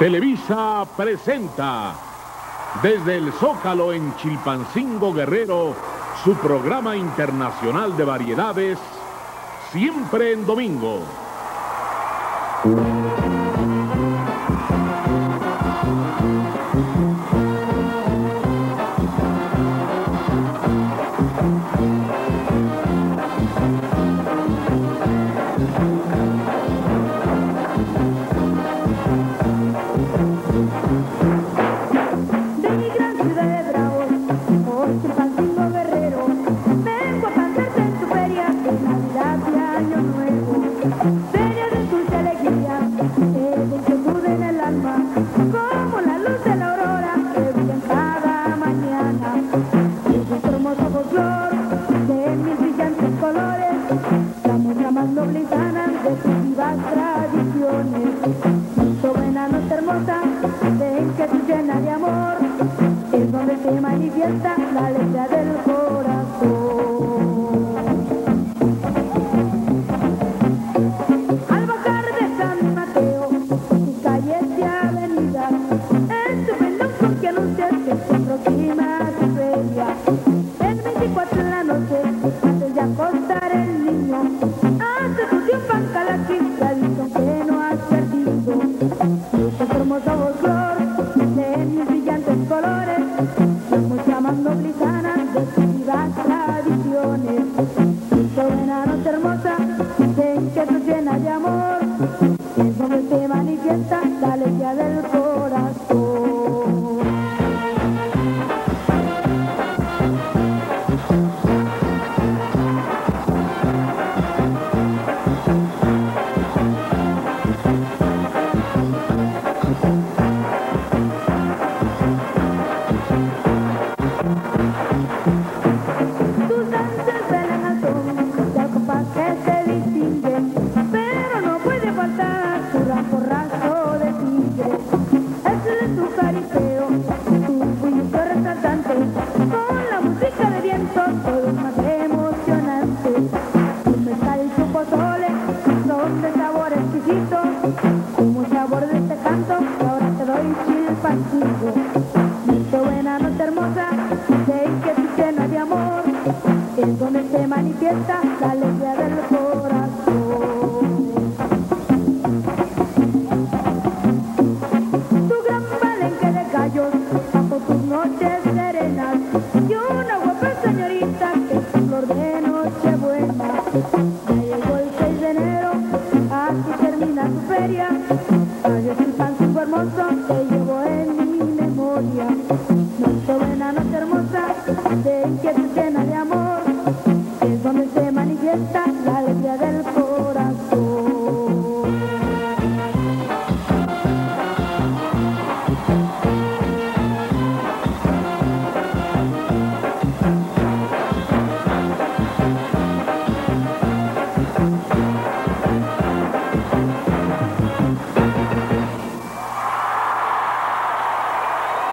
Televisa presenta desde el Zócalo en Chilpancingo Guerrero su programa internacional de variedades siempre en domingo. Año Nuevo. Feria de dulce alegría, en el alma, como la luz de la aurora que brilla cada mañana. Hermoso de mil brillantes colores, la muestra más noble de sus vivas tradiciones. Noche hermosa, ven que tú llena de amor, es donde se manifiesta la alegría hermosa, ven que tú llena son de sabor exquisito, como el sabor de este canto ahora te doy chilpancingo. Qué buena noche hermosa, sé que tú llena de amor, es donde se manifiesta la alegría del corazón. Tu gran palenque de gallos, bajo tus noches serenas, y una guapa señorita que es tu flor de noche buena. de tu infancia hermoso te llevo en mi memoria. Noche buena, noche hermosa, de inquietud llena de amor, es donde se manifiesta